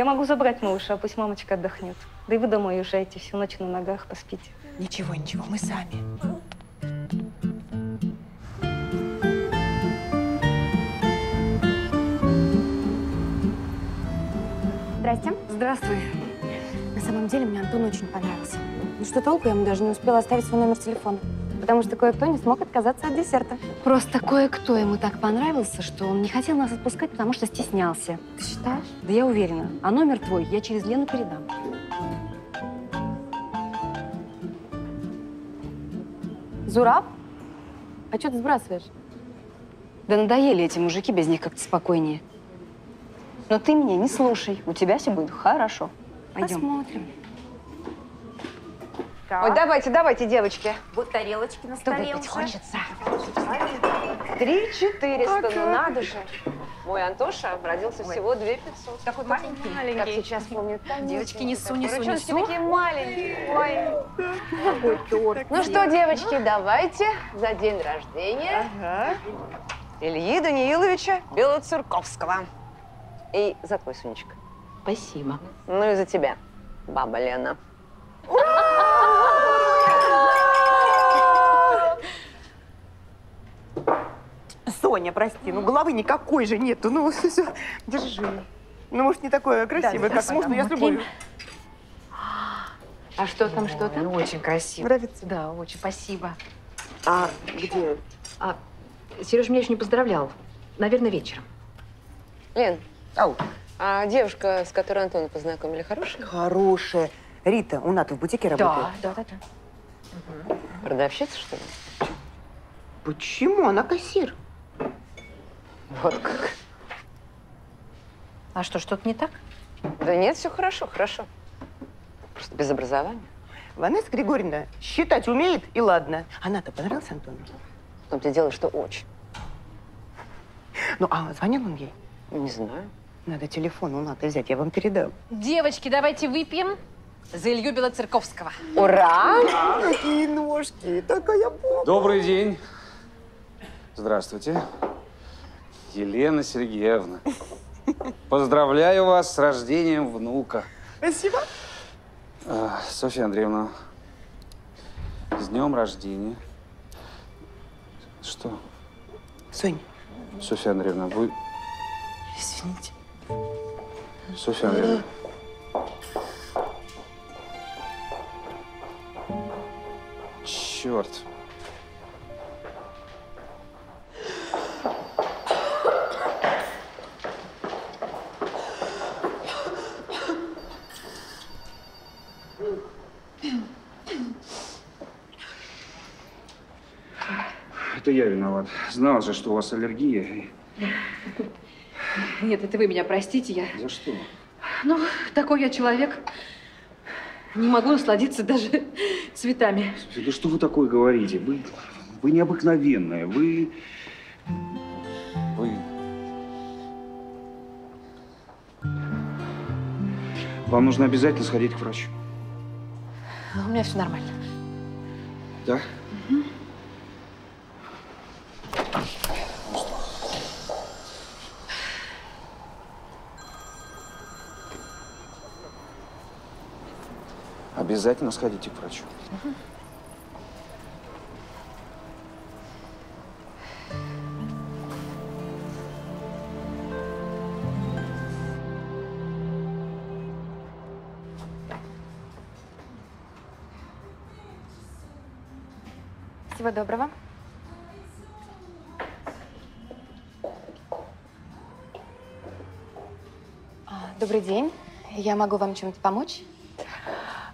Я могу забрать малыша, пусть мамочка отдохнет. Да и вы домой уезжайте, всю ночь на ногах поспите. Ничего, ничего, мы сами. Здрасте. Здравствуй. На самом деле мне Антон очень понравился. Ну что толку, я ему даже не успела оставить свой номер телефона. Потому что кое-кто не смог отказаться от десерта. Просто кое-кто ему так понравился, что он не хотел нас отпускать, потому что стеснялся. Ты считаешь? Да я уверена. А номер твой я через Лену передам. Зураб? А что ты сбрасываешь? Да надоели эти мужики, без них как-то спокойнее. Но ты меня не слушай, у тебя все будет хорошо. Пойдем. Посмотрим. Ой, давайте, давайте, девочки. Вот тарелочки на столе выпить уже. хочется? Три четыреста, ну надо же. Мой Антоша родился всего две пятьсот. Такой маленький. Как сейчас помню. Девочки, несу, несу, Ручонки несу. такие маленькие. Ой. Ну что, девочки, давайте за день рождения Ильи Данииловича Белоцерковского. И за твой, Сонечка. Спасибо. Ну и за тебя, баба Лена. Соня, прости, ну головы никакой же нету. Ну, все, держи. Ну, может, не такое красивое, как муж, но я с любовью. А что там, что там? Ну, очень красиво. Нравится? Да, очень, спасибо. А где? А Сереж меня еще не поздравлял. Наверное, вечером. Лен, Ау. а девушка, с которой Антона познакомили, хорошая? Хорошая. Рита, у Наты в бутике работает. да, да, да. Продавщица, что ли? Почему? Она кассир. Вот как. А что, что-то не так? Да нет, все хорошо, хорошо. Просто без образования. Ванесса Григорьевна считать умеет, и ладно. Она-то понравилась Антону? В том-то и дело, что очень. Ну, а звонил он ей? Не знаю. Надо телефон у Наты взять, я вам передам. Девочки, давайте выпьем за Илью Белоцерковского. Ура! Какие ножки, такая бомба. Добрый день. Здравствуйте. Елена Сергеевна. Поздравляю вас с рождением внука. Спасибо. А, Софья Андреевна, с днем рождения. Что? Сонь, Софья Андреевна, вы... извините. Софья Андреевна. Черт. Это я виноват. Знал же, что у вас аллергия. Нет, это вы меня простите, я... За что? Ну, такой я человек. Не могу насладиться даже цветами. Да что вы такое говорите? Вы, вы необыкновенная. Вы... Вы... Вам нужно обязательно сходить к врачу. У меня все нормально. Да? Обязательно сходите к врачу. Всего доброго. А, Добрый день. Я могу вам чем-то помочь?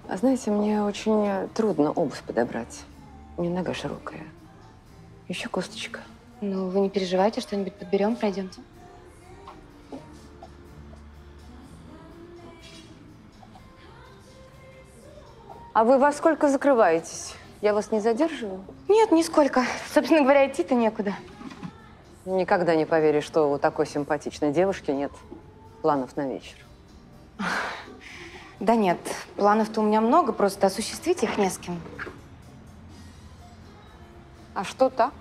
А знаете, мне очень трудно обувь подобрать. У меня нога широкая. Еще косточка. Ну, вы не переживайте, что-нибудь подберем, пройдемте. А вы во сколько закрываетесь? Я вас не задерживаю? Нет, нисколько. Собственно говоря, идти-то некуда. Никогда не поверю, что у такой симпатичной девушки нет планов на вечер. Да нет, планов-то у меня много, просто осуществить их не с кем. А что так?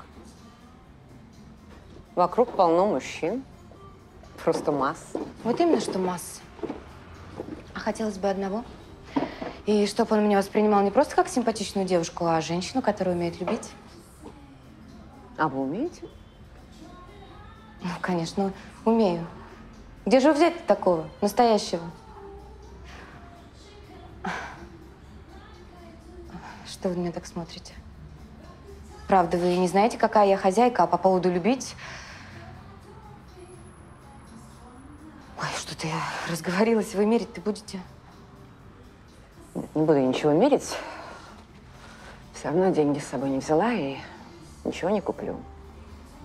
Вокруг полно мужчин. Просто масса. Вот именно что масса. хотелось бы одного. И чтобы он меня воспринимал не просто как симпатичную девушку, а женщину, которая умеет любить. А вы умеете? Ну, конечно, умею. Где же взять такого, настоящего? Что вы на меня так смотрите? Правда, вы не знаете, какая я хозяйка, а по поводу любить... Ой, что-то я разговорилась. Вы мерить-то будете? Нет, не буду ничего мерить. Все равно деньги с собой не взяла и ничего не куплю.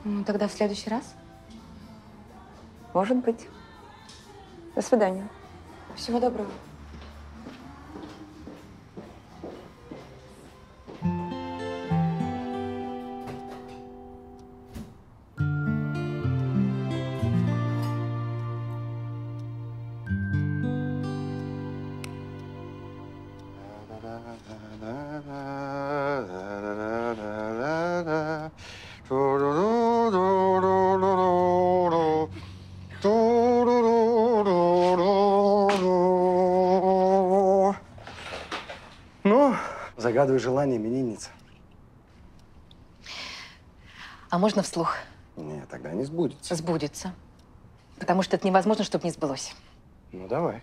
Ну, тогда в следующий раз. Может быть. До свидания. Всего доброго. Загадывай желание именинницы. А можно вслух? Нет, тогда не сбудется. Сбудется. Потому что это невозможно, чтобы не сбылось. Ну, давай.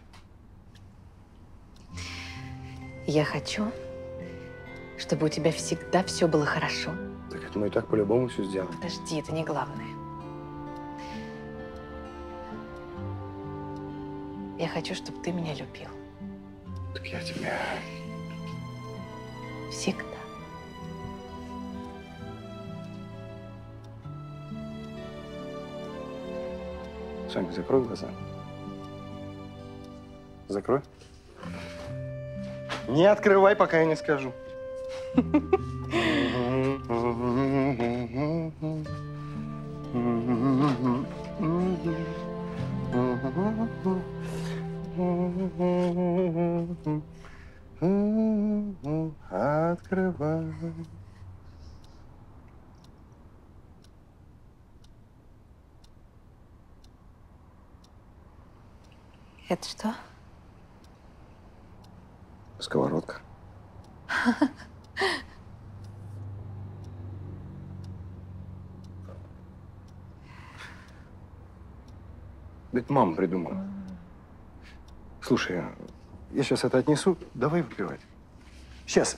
Я хочу, чтобы у тебя всегда все было хорошо. Так это мы и так по-любому все сделаем. Подожди, это не главное. Я хочу, чтобы ты меня любил. Так я тебя... Сонька, закрой глаза. Закрой. Не открывай, пока я не скажу. Открывай. Это что? Сковородка. Это мама придумала. Слушай, я сейчас это отнесу. Давай выпивать. Сейчас.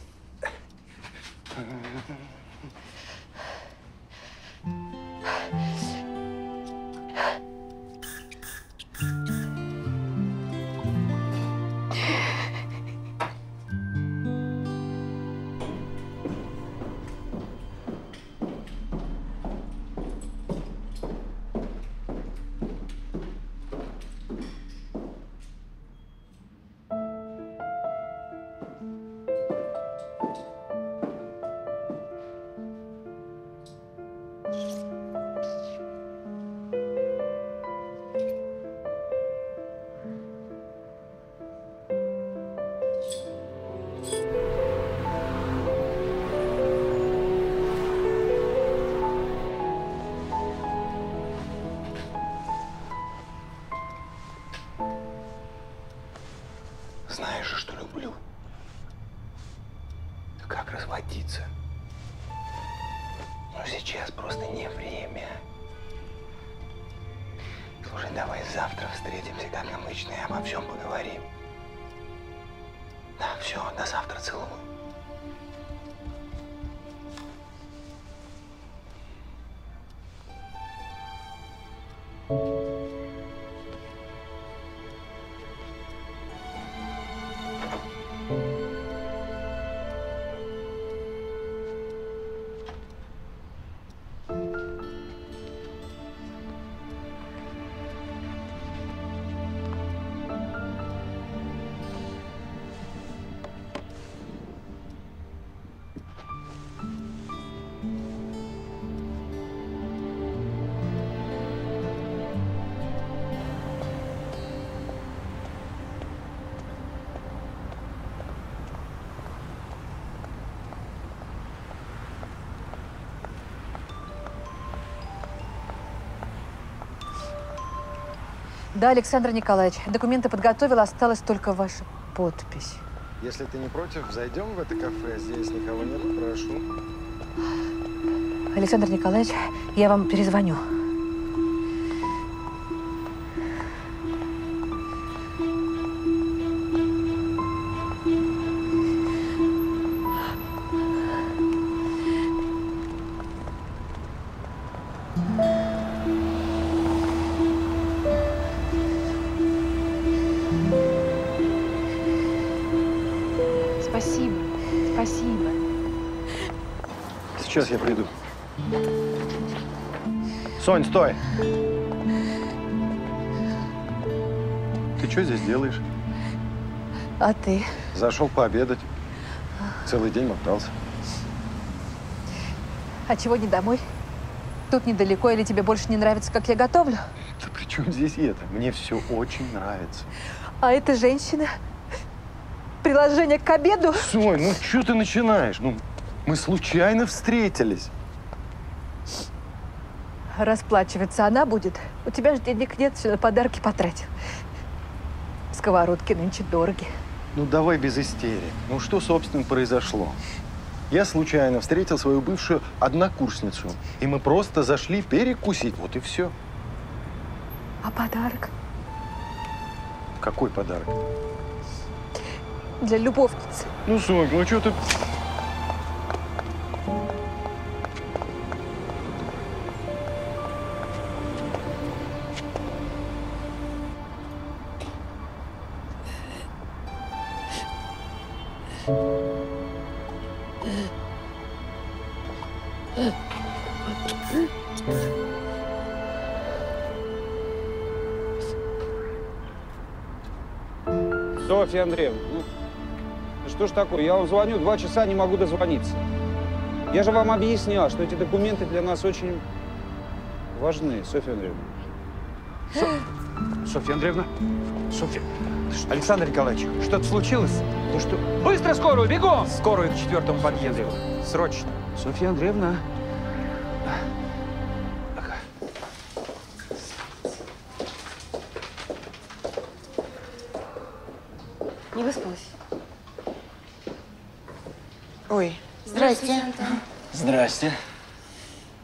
Знаешь же, что люблю. Как разводиться? Но сейчас просто не время. Слушай, давай завтра встретимся, как обычно, и обо всем поговорим. Да, все, до завтра целую. Да, Александр Николаевич, документы подготовила, осталась только ваша подпись. Если ты не против, зайдем в это кафе. Здесь никого нет, прошу. Александр Николаевич, я вам перезвоню. Сейчас я приду. Сонь, стой! Ты что здесь делаешь? А ты? Зашел пообедать. Целый день мотался. А чего не домой? Тут недалеко, или тебе больше не нравится, как я готовлю? Да при чем здесь это? Мне все очень нравится. А эта женщина? Приложение к обеду? Сонь, ну что ты начинаешь? Ну, мы случайно встретились. Расплачиваться она будет. У тебя же денег нет, все на подарки потратил. Сковородки нынче дороги. Ну, давай без истерик. Ну, что, собственно, произошло? Я случайно встретил свою бывшую однокурсницу, и мы просто зашли перекусить. Вот и все. А подарок? Какой подарок? Для любовницы. Ну, Сонь, ну что ты... Софья Андреевна, ну, что ж такое? Я вам звоню, два часа не могу дозвониться. Я же вам объяснял, что эти документы для нас очень важны, Софья Андреевна. Софья Андреевна? Софья. Александр Николаевич, что-то случилось? Да что? Быстро скорую, бегом! Скорую к четвертому подъезду. Срочно. Софья Андреевна. Не выспалась? Ой, Здрасте. Здрасте.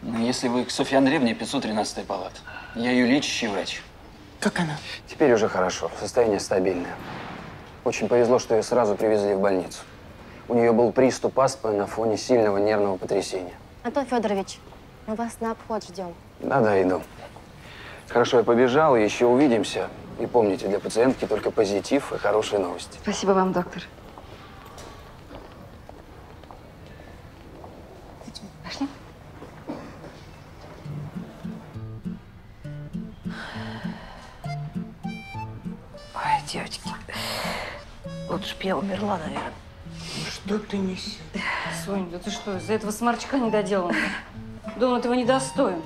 Ну, если вы к Софье Андреевне, 513 палата. Я ее лечащий врач. Как она? Теперь уже хорошо, состояние стабильное. Очень повезло, что ее сразу привезли в больницу. У нее был приступ астмы на фоне сильного нервного потрясения. Антон Федорович, мы вас на обход ждем. Да-да, иду. Хорошо, я побежал, еще увидимся. И помните, для пациентки только позитив и хорошие новости. Спасибо вам, доктор. Пошли. Девочки, лучше бы я умерла, наверное. Что ты несешь? Соня, да ты что, из-за этого сморчка недоделанного? Да он этого недостоин.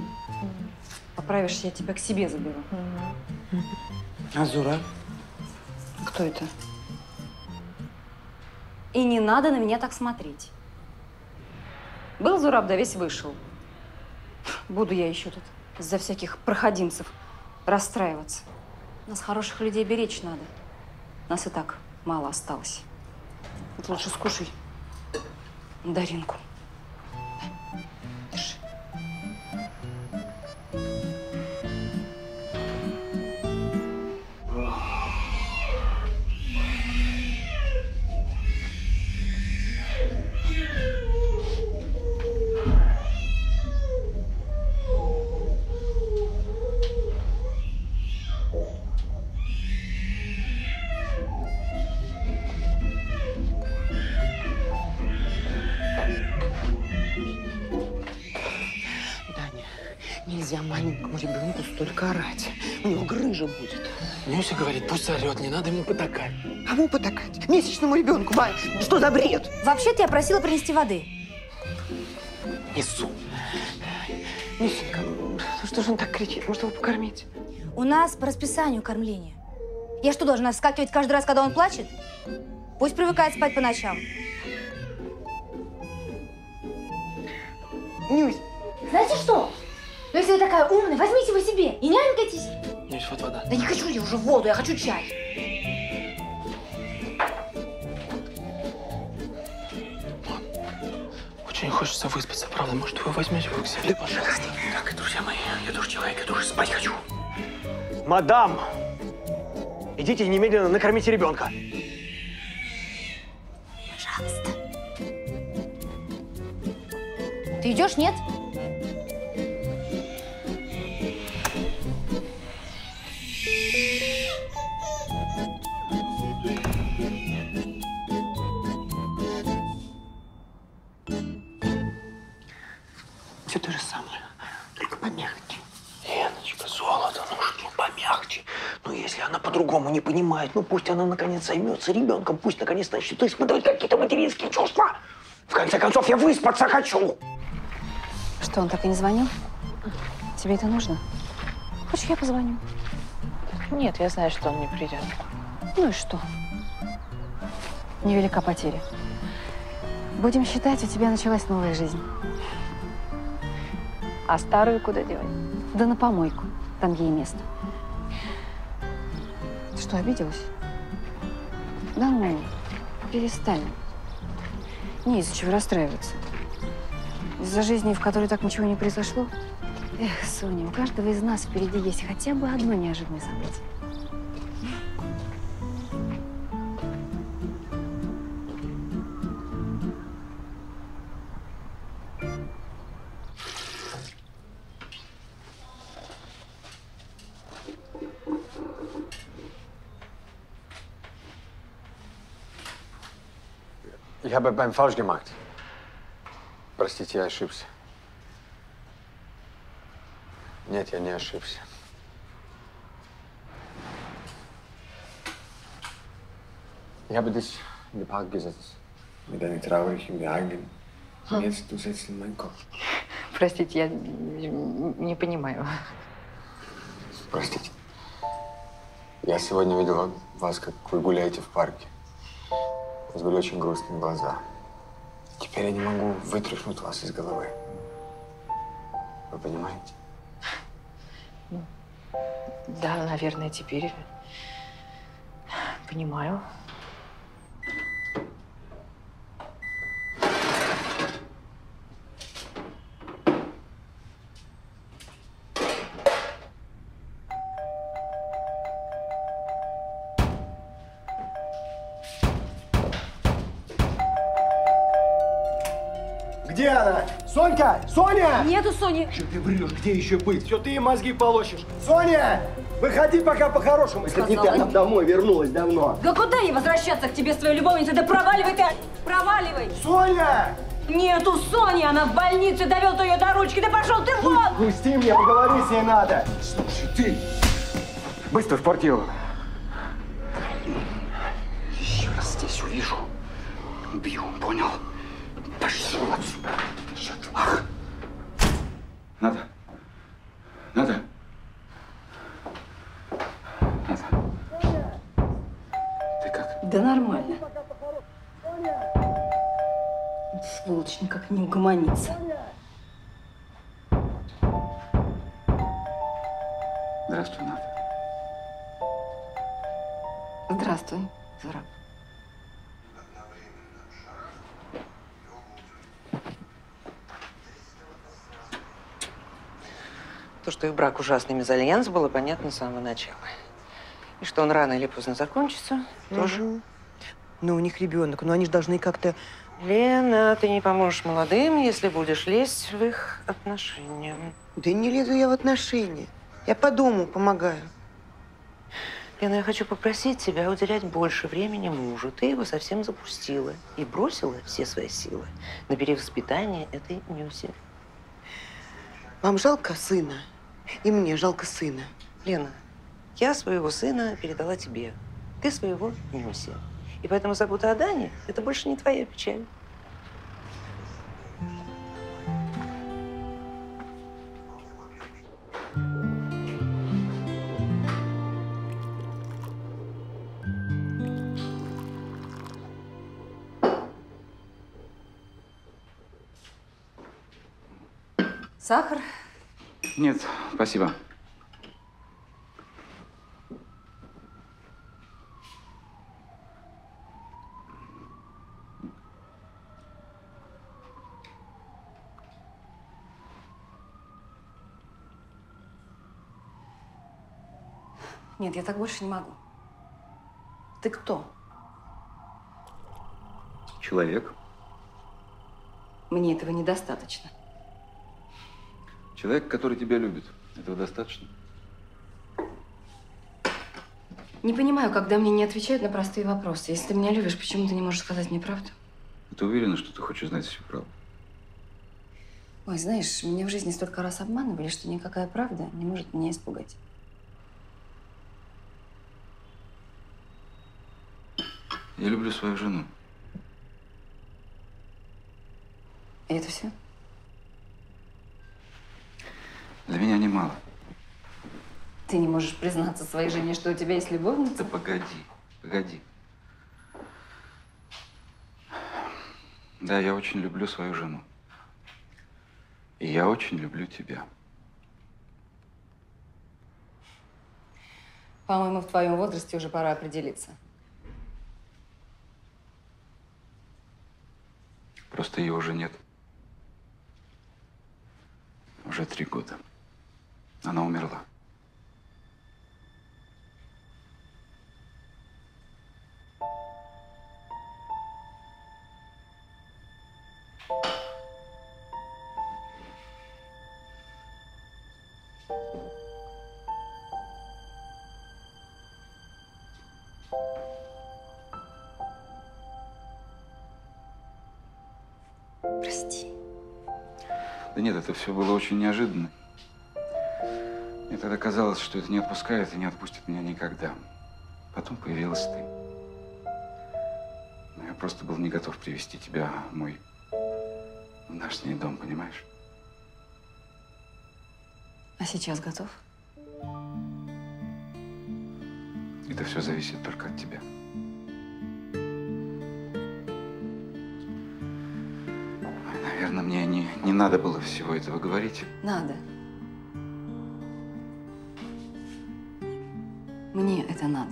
Поправишься, я тебя к себе заберу. Азура? Кто это? И не надо на меня так смотреть. Был Зураб, да весь вышел. Буду я еще тут из-за всяких проходимцев расстраиваться. Нас хороших людей беречь надо. Нас и так мало осталось. Вот лучше скушай Даринку. Пусть орет, не надо ему потакать. Кому потакать? Месячному ребенку, Вань, что за бред? Вообще-то я просила принести воды. Несу. Нюсенька, ну что же он так кричит? Может, его покормить? У нас по расписанию кормление. Я что, должна вскакивать каждый раз, когда он плачет? Пусть привыкает спать по ночам. Нюсь, Знаете что? Ну, если вы такая умная, возьмите его себе и нянькайтесь. Нет, вот вода. Да не хочу я уже воду, я хочу чай. Очень хочется выспаться, правда? Может, вы возьмете его к себе, пожалуйста? Так, друзья мои, я тоже человек, я тоже спать хочу. Мадам! Идите немедленно накормите ребенка. Пожалуйста. Ты идешь, нет? Она по-другому не понимает, ну пусть она наконец займется ребенком, пусть наконец начнет испытывать какие-то материнские чувства. В конце концов, я выспаться хочу. Что, он так и не звонил? Тебе это нужно? Хочешь, я позвоню? Нет, я знаю, что он не придет. Ну и что? Невелика потеря. Будем считать, у тебя началась новая жизнь. А старую куда девать? Да на помойку. Там ей место. Что, обиделась? Да ну, перестань. Не из-за чего расстраиваться. Из-за жизни, в которой так ничего не произошло? Эх, Соня, у каждого из нас впереди есть хотя бы одно неожиданное событие. Habe beim falsch gemacht. Простите, я ошибся. Нет, я не ошибся. Ich habe dich in den Park gesetzt. Mit deinen traurigen. Und jetzt, du setzt in meinen Kopf. Простите, я не понимаю. Простите. Я сегодня видел вас, как вы гуляете в парке. Были очень грустные глаза. Теперь я не могу вытряхнуть вас из головы. Вы понимаете? Да, наверное, теперь понимаю. Соня! Нету Сони. Что ты врешь? Где еще быть? Все, ты ей мозги полощешь. Соня! Выходи пока по-хорошему, если не ты, она домой вернулась давно. Да куда ей возвращаться к тебе, своей любовнице? Да проваливай ты! Проваливай! Соня! Нету Сони, она в больнице, довел ее до ручки. Да пошел ты вон! Пусти мне, поговори с ней надо. Слушай, ты! Быстро в квартиру. То, что их брак ужасный мезальянс, было понятно с самого начала. И что он рано или поздно закончится, тоже. Ну, у них ребенок, но они же должны как-то... Лена, ты не поможешь молодым, если будешь лезть в их отношения. Да не лезу я в отношения. Я по дому помогаю. Лена, я хочу попросить тебя уделять больше времени мужу. Ты его совсем запустила и бросила все свои силы на перевоспитание этой Нюси. Вам жалко сына? И мне жалко сына. Лена, я своего сына передала тебе. Ты своего Нюси. И поэтому забота о Дане – это больше не твоя печаль. Сахар? Нет, спасибо. Нет, я так больше не могу. Ты кто? Человек. Мне этого недостаточно. Человек, который тебя любит. Этого достаточно? Не понимаю, когда мне не отвечают на простые вопросы. Если ты меня любишь, почему ты не можешь сказать мне правду? Ты уверена, что ты хочешь знать всю правду? Ой, знаешь, меня в жизни столько раз обманывали, что никакая правда не может меня испугать. Я люблю свою жену. И это все? Для меня немало. Ты не можешь признаться своей жене, что у тебя есть любовница? Да погоди, погоди. Да, я очень люблю свою жену. И я очень люблю тебя. По-моему, в твоем возрасте уже пора определиться. Просто ее уже нет. Уже три года. Она умерла. Прости. Да нет, это все было очень неожиданно. Мне тогда казалось, что это не отпускает и не отпустит меня никогда. Потом появилась ты. Но я просто был не готов привести тебя мой в наш с ней дом, понимаешь? А сейчас готов? Это все зависит только от тебя. Наверное, мне не, не надо было всего этого говорить. Надо. Это надо.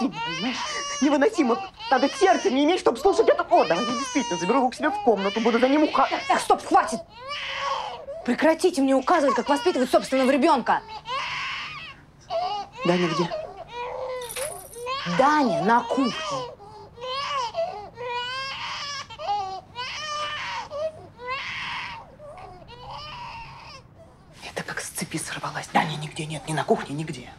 Ну? Невыносимо. Надо сердце не иметь, чтобы слушать это. О, давай я действительно заберу его к себе в комнату, буду за ним ухаживать. Так, стоп, хватит! Прекратите мне указывать, как воспитывать собственного ребенка. Даня где? Даня на кухне. Это как с цепи сорвалась. Даня нигде нет, ни на кухне, нигде.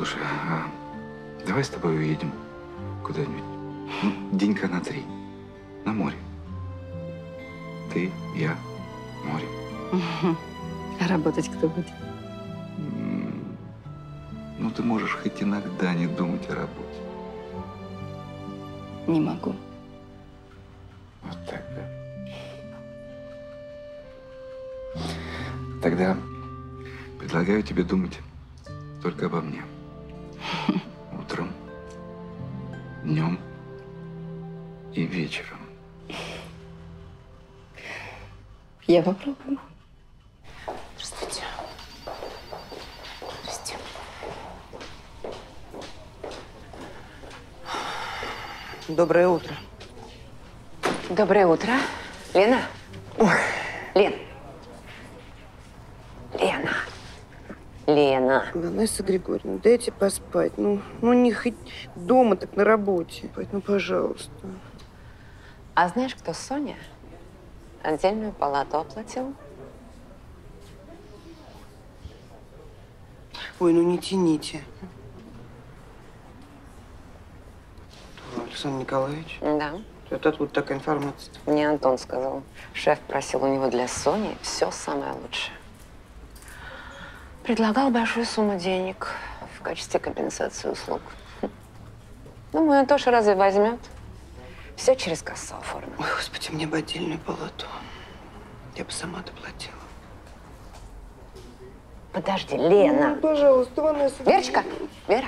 Слушай, а давай с тобой уедем куда-нибудь. Ну, денька на три. На море. Ты, я, море. А работать кто будет? Ну, ты можешь хоть иногда не думать о работе. Не могу. Вот так, да? Тогда предлагаю тебе думать только обо мне. Утром, днем и вечером. Я попробую. Здравствуйте. Здрасте. Доброе утро. Доброе утро. Лена? Лен. Лена. Лена. Ванесса Григорьевна, дайте поспать. Ну, ну не хоть дома, так на работе. Ну, пожалуйста. А знаешь, кто Соня? Отдельную палату оплатил. Ой, ну не тяните. Александр Николаевич, Да. это откуда такая информация? Мне Антон сказал. Шеф просил у него для Сони все самое лучшее. Предлагал большую сумму денег в качестве компенсации услуг. Думаю, Антоша разве возьмет? Все через кассу оформил. Ой, господи, мне бы отдельную палату. Я бы сама доплатила. Подожди, Лена. Ну, пожалуйста, Ванесса. Верочка, Вера.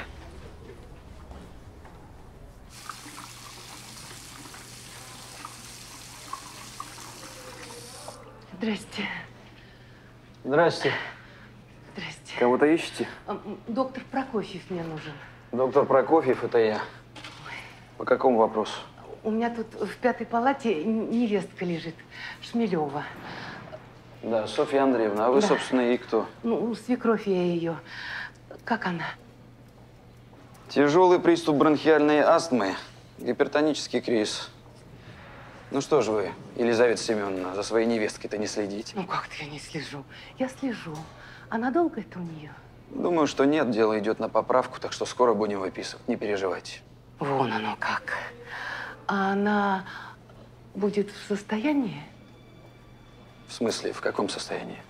Здрасте. Здрасте. Кого-то ищете? Доктор Прокофьев мне нужен. Доктор Прокофьев, это я. По какому вопросу? У меня тут в пятой палате невестка лежит, Шмелева. Да, Софья Андреевна, а вы, Да. собственно, и кто? Ну, свекровь я ее. Как она? Тяжелый приступ бронхиальной астмы, гипертонический криз. Ну что же вы, Елизавета Семеновна, за своей невесткой-то не следите? Ну, как-то я не слежу. Я слежу. А надолго это у нее? Думаю, что нет, дело идет на поправку, так что скоро будем выписывать, не переживайте. Вон оно как. А она будет в состоянии? В смысле, в каком состоянии?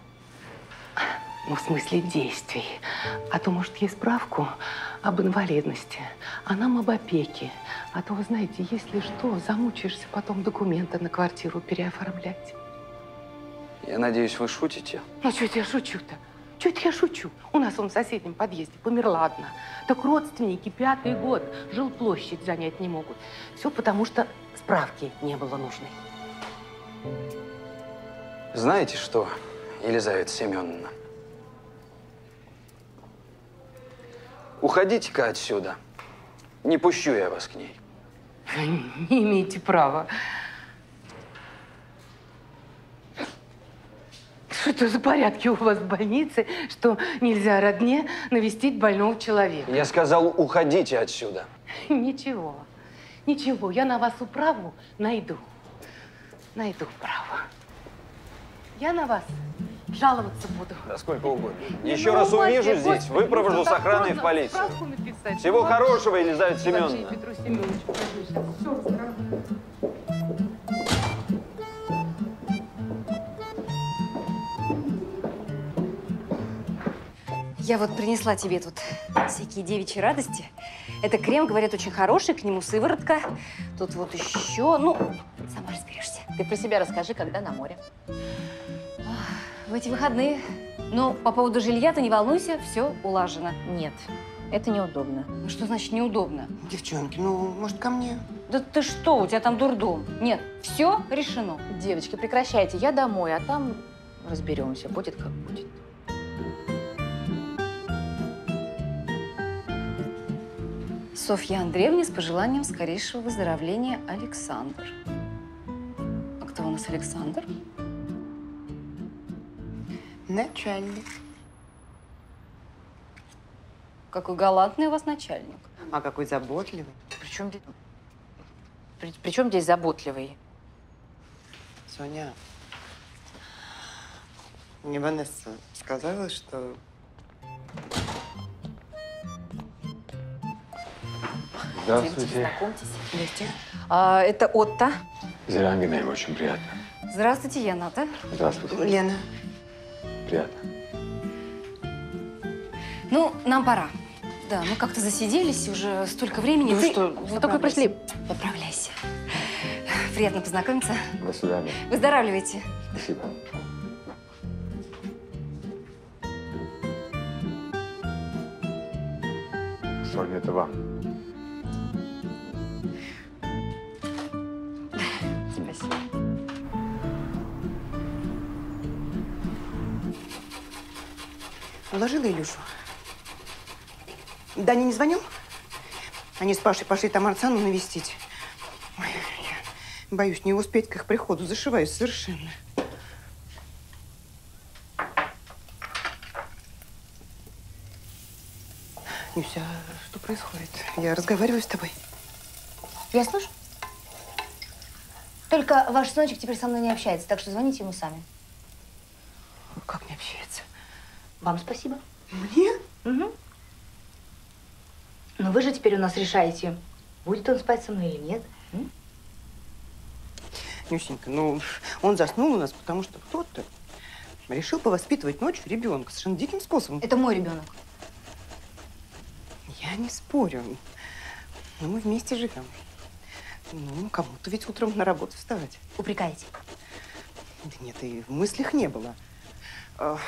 Ну, в смысле действий. А то, может, ей справку об инвалидности, а нам об опеке. А то, вы знаете, если что, замучаешься потом документы на квартиру переоформлять. Я надеюсь, вы шутите? Ну, что я шучу-то? Что это я шучу? У нас он в соседнем подъезде померла одна. Так родственники пятый год жилплощадь занять не могут. Все потому, что справки не было нужной. Знаете что, Елизавета Семеновна? Уходите-ка отсюда. Не пущу я вас к ней. Не имеете права. Что это за порядки у вас в больнице, что нельзя родне навестить больного человека? Я сказал, уходите отсюда. Ничего, ничего, я на вас управу найду. Найду право. Я на вас жаловаться буду. Да сколько угодно. Не Еще раз увижу здесь, Господи, выпровожу ну с охраной в полицию. Всего Ну, хорошего, Елизавета Семеновна. Петру Семеновичу, Я вот принесла тебе тут всякие девичьи радости. Это крем, говорят, очень хороший, к нему сыворотка. Тут вот еще, ну, сама разберешься. Ты про себя расскажи, когда на море. В эти выходные. Но по поводу жилья ты не волнуйся, все улажено. Нет, это неудобно. Ну что значит неудобно? Девчонки, ну, может, ко мне? Да ты что, у тебя там дурдом. Нет, все решено. Девочки, прекращайте, я домой, а там разберемся, будет как будет. Софья Андреевна с пожеланием скорейшего выздоровления Александр. А кто у нас Александр? Начальник. Какой галантный у вас начальник. А какой заботливый. Причем, здесь- при, причем здесь заботливый? Соня, мне Ванесса сказала, что... Здравствуйте. Знакомьтесь. Здрасте. А, это Отто. Зиран Геннадьевна, очень приятно. Здравствуйте, я Ната. Здравствуйте. Лена. Приятно. Ну, нам пора. Да, мы как-то засиделись, уже столько времени. Ну Ты что, вы только пришли. Поправляйся. Приятно познакомиться. До свидания. Выздоравливайте. Спасибо. Соня, это вам. Спасибо. Уложила Илюшу? Даня не звонил? Они с Пашей пошли там Арцану навестить. Ой, я боюсь не успеть к их приходу. Зашиваюсь совершенно. Нюся, что происходит? Я разговариваю с тобой. Я слышу. Только ваш сыночек теперь со мной не общается, так что звоните ему сами. Как не общается? Вам спасибо. Мне? Угу. Но вы же теперь у нас решаете, будет он спать со мной или нет. м? Нюсенька, ну, он заснул у нас, потому что кто-то решил повоспитывать ночью ребенка совершенно диким способом. Это мой ребенок. Я не спорю. Но мы вместе живем. Ну, кому-то ведь утром на работу вставать. Упрекаете? Да нет, и в мыслях не было. А,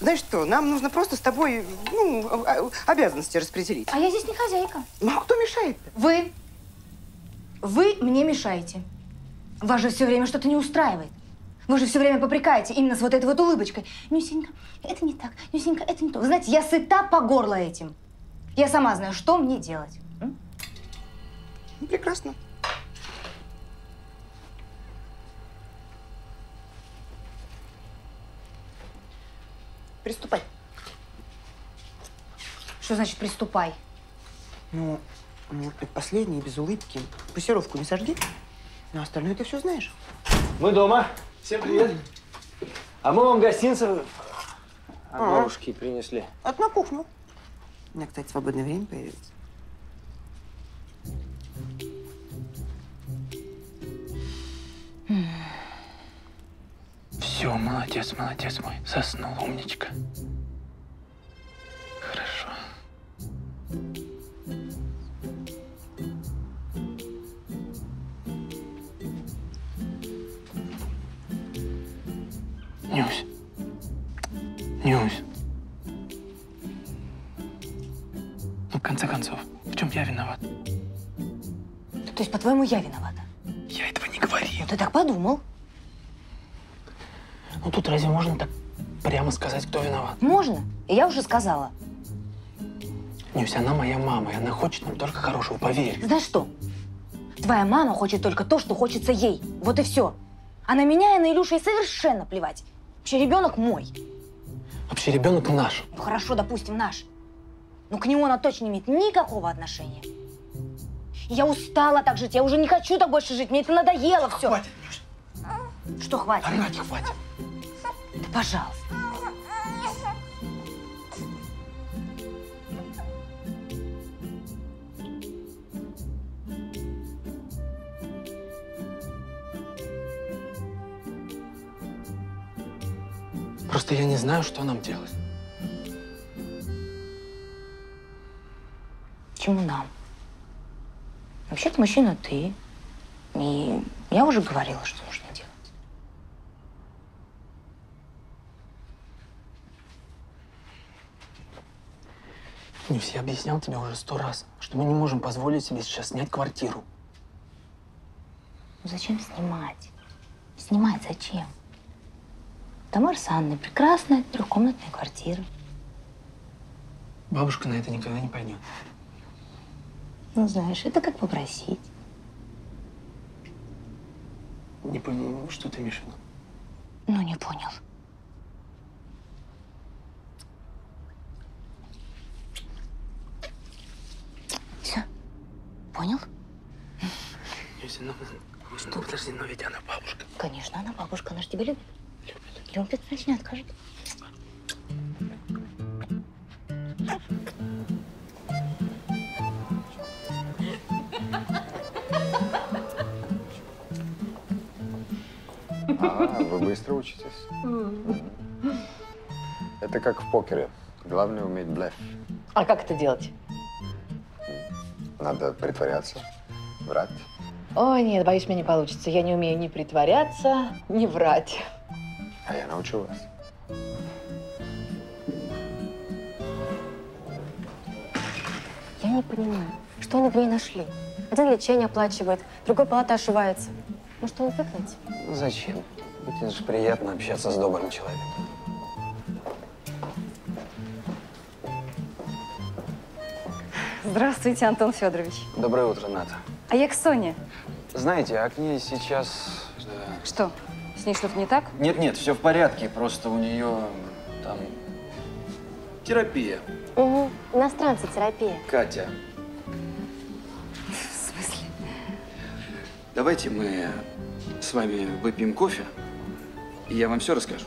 Знаешь что, нам нужно просто с тобой, ну, а- обязанности распределить. А я здесь не хозяйка. Ну, а кто мешает-то? Вы. Вы мне мешаете. Вас же все время что-то не устраивает. Вы же все время попрекаете именно с вот этой вот улыбочкой. Нюсенька, это не так. Нюсенька, это не то. Вы знаете, я сыта по горло этим. Я сама знаю, что мне делать. м? Ну, прекрасно. Приступай. Что значит приступай? Ну, ты последний, без улыбки. Пассировку не сожги. Но остальное ты все знаешь. Мы дома. Всем привет. А мы вам гостинцев от А. бабушки принесли. Это на кухню. У меня, кстати, свободное время появится. Все, молодец, молодец мой. Заснул, умничка. Я виновата? Я этого не говорил. Ну, ты так подумал. Ну тут разве можно так прямо сказать, кто виноват? Можно. И я уже сказала. Нюсь, она моя мама, и она хочет нам только хорошего, поверь. Знаешь что? Твоя мама хочет только то, что хочется ей. Вот и все. А на меня и на Илюшу ей совершенно плевать. Вообще ребенок мой. Вообще ребенок наш. Ну хорошо, допустим, наш. Но к нему она точно не имеет никакого отношения. Я устала так жить, я уже не хочу так больше жить, мне это надоело все. Хватит, Что хватит? Орать хватит. Да пожалуйста. Просто я не знаю, что нам делать. Чему нам? Мужчина ты. И я уже говорила, что нужно делать. Нюсь, я объяснял тебе уже сто раз, что мы не можем позволить себе сейчас снять квартиру. Ну зачем снимать? Снимать зачем? Тамара с Анной прекрасная трехкомнатная квартира. Бабушка на это никогда не пойдет. Ну, знаешь, это как попросить. Не понял, что ты виду? Ну, не понял. Все. Понял? Нюся, ну, что, подожди, но ведь она бабушка. Конечно, она бабушка, она же тебя любит. Любит. Любит, значит, не откажет. А, вы быстро учитесь? Это как в покере. Главное уметь блеф. А как это делать? Надо притворяться, врать. О нет, боюсь, мне не получится. Я не умею ни притворяться, ни врать. А я научу вас. Я не понимаю, что они в ней нашли. Один лечение оплачивает, другой палата ошивается. Может, он выгнать? Ну, зачем? Ведь это же приятно общаться с добрым человеком. Здравствуйте, Антон Федорович. Доброе утро, Ната. А я к Соне. Знаете, а к ней сейчас... Что, с ней что-то не так? Нет-нет, все в порядке, просто у нее там терапия. Угу. Иностранцы, терапия. Катя, В смысле? давайте мы с вами выпьем кофе, и я вам все расскажу.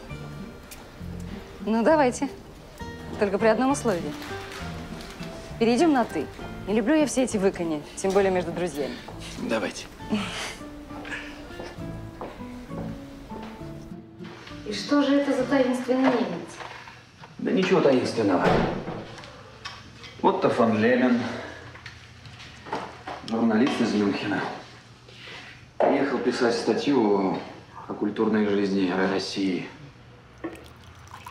Ну, давайте. Только при одном условии. Перейдем на «ты». Не люблю я все эти выканья, тем более между друзьями. Давайте. И что же это за таинственный немец? Да ничего таинственного. Вот-то фон Лемен, журналист из Мюнхена. Приехал писать статью о культурной жизни России.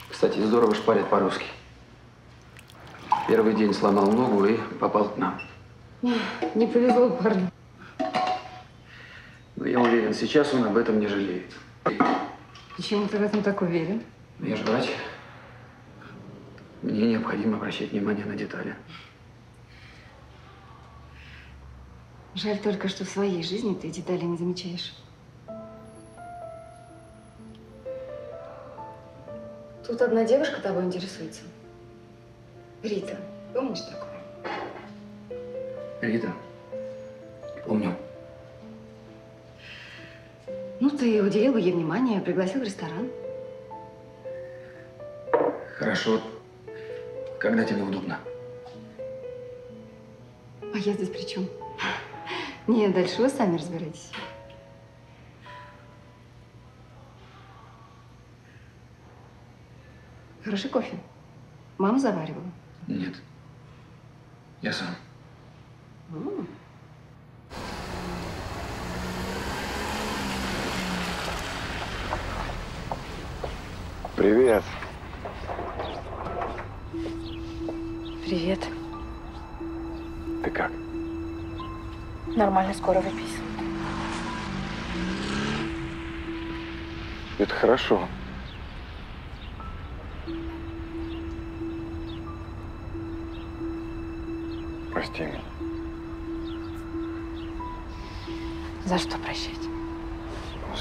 Кстати, здорово шпарит по-русски. Первый день сломал ногу и попал к нам. Не повезло парню. Но я уверен, сейчас он об этом не жалеет. Почему ты в этом так уверен? Я же врач. Мне необходимо обращать внимание на детали. Жаль только, что в своей жизни ты детали не замечаешь. Тут одна девушка тобой интересуется. Рита. Помнишь такую? Рита, помню. Ну, ты уделил бы ей внимание, пригласил в ресторан. Хорошо. Когда тебе удобно? А я здесь при чем? Нет, дальше вы сами разбирайтесь. Хороший кофе. Мама заваривала. Нет. Я сам. М. Привет. Привет. Нормально, скоро выписываю. Это хорошо. Прости меня. За что прощать?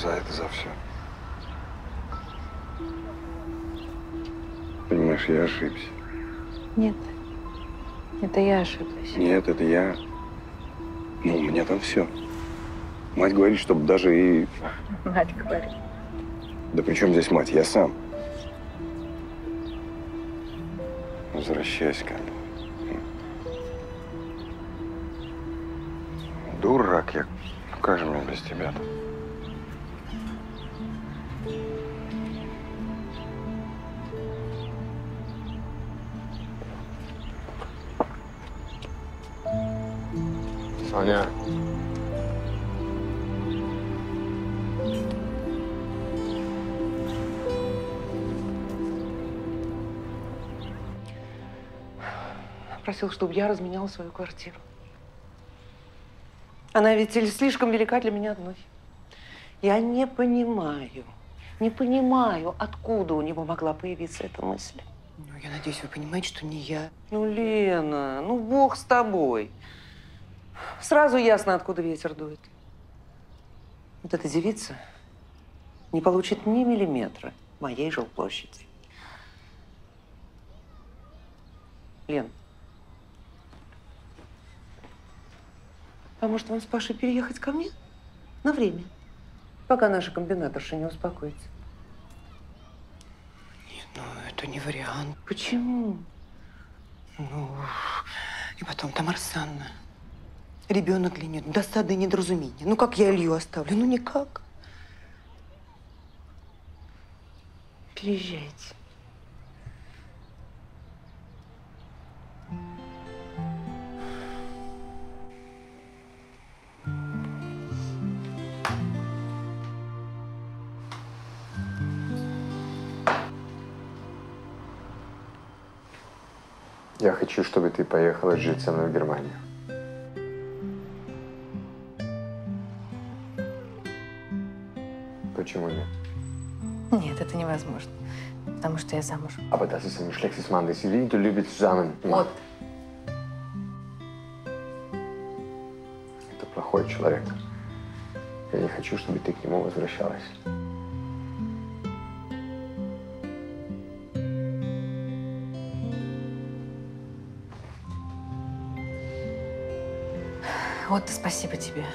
За это, за все. Понимаешь, я ошибся. Нет, это я ошиблась. Нет, это я. Ну, у меня там все. Мать говорит, чтобы даже и... Мать говорит. Да при чем здесь мать? Я сам. Возвращайся ко мне. Дурак я. Ну, Как же мне без тебя-то? Просил, чтобы я разменяла свою квартиру. Она ведь или слишком велика для меня одной. Я не понимаю, не понимаю, откуда у него могла появиться эта мысль. Ну, я надеюсь, вы понимаете, что не я. Ну, Лена, ну, бог с тобой. Сразу ясно, откуда ветер дует. Вот эта девица не получит ни миллиметра моей жилплощади. Лен, а может вам с Пашей переехать ко мне? На время. Пока наша комбинаторша не успокоится. Ну, это не вариант. Почему? Ну, и потом там Арсанна. Ребенок ли нет? Досады и недоразумения. Ну, как я Илью оставлю? Ну, никак. Приезжайте. Я хочу, чтобы ты поехала жить со мной в Германию. Почему нет? Нет, это невозможно. Потому что я замужем. Aber das ist ein schlechtes Mann. Das ist du любит zusammen. Вот. Это плохой человек. Я не хочу, чтобы ты к нему возвращалась. Вот спасибо тебе.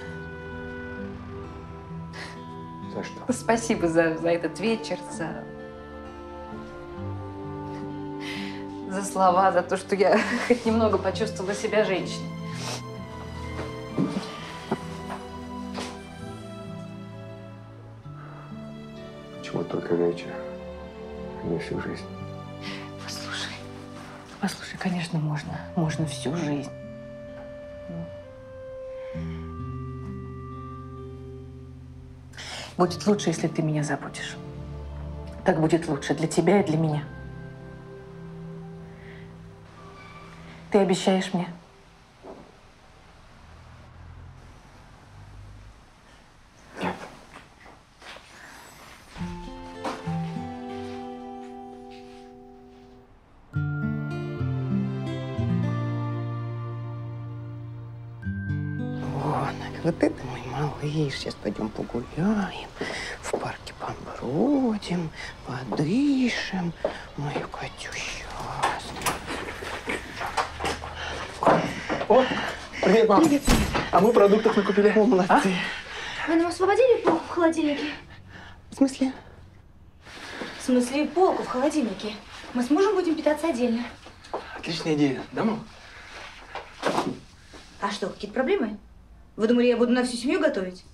За что? Спасибо за, за этот вечер, за... За слова, за то, что я хоть немного почувствовала себя женщиной. Почему только вечер, а не всю жизнь? Послушай, послушай, конечно, можно. Можно всю жизнь. Будет лучше, если ты меня забудешь. Так будет лучше для тебя и для меня. Ты обещаешь мне? Сейчас пойдем погуляем, в парке побродим, подышим. Мою Катюша. О, привет, мам. Привет, А мы продуктов накупили. О, молодцы. Вы нам освободили полку в холодильнике? В смысле? В смысле, полку в холодильнике. Мы с мужем будем питаться отдельно. Отличная идея. Да, мам? А что, какие-то проблемы? Вы думали, я буду на всю семью готовить?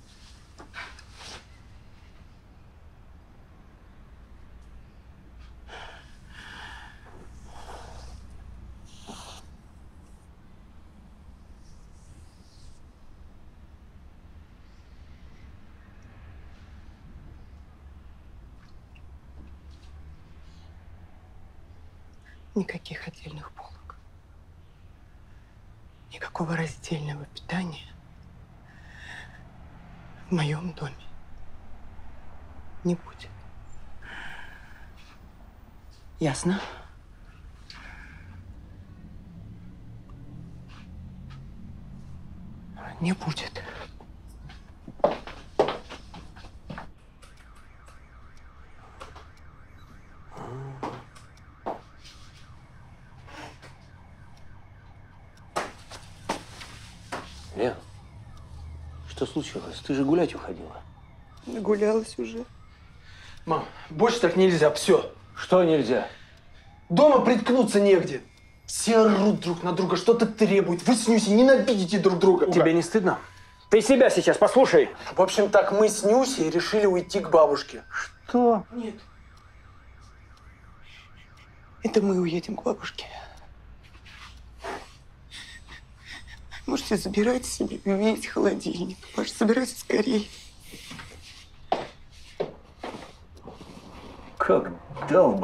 Никаких отдельных полок. Никакого раздельного питания в моем доме не будет. Ясно? Не будет. Лен, что случилось? Ты же гулять уходила. Нагулялась уже. Мам, больше так нельзя, все. Что нельзя? Дома приткнуться негде. Все орут друг на друга, что-то требуют. Вы с Нюсей ненавидите друг друга. Тебе не стыдно? Ты себя сейчас послушай. В общем, так мы с Нюсей решили уйти к бабушке. Что? Нет. Это мы уедем к бабушке. Можете забирать себе весь холодильник. Паш, собирайся скорее. Как дал.